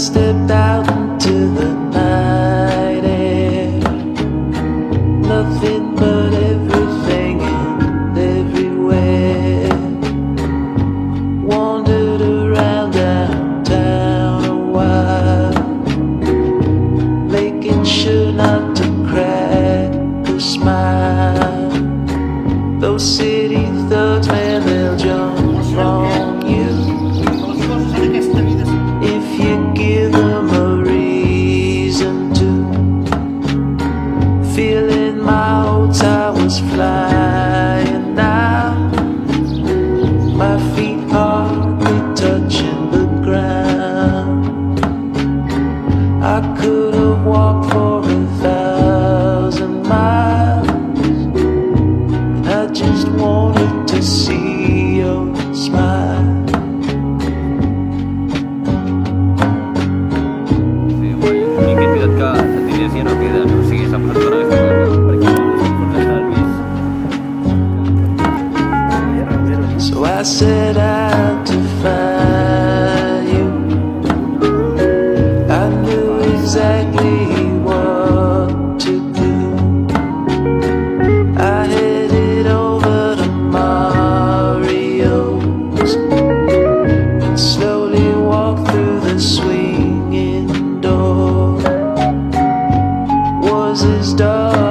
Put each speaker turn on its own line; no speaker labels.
stepped out into the night air. Nothing but everything and everywhere. Wandered around downtown a while, making sure not to crack a smile. Those city thugs, man, they'll jump. Was houses dark.